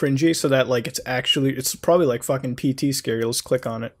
cringy so that like it's actually it's probably like fucking PT scary. Let's click on it.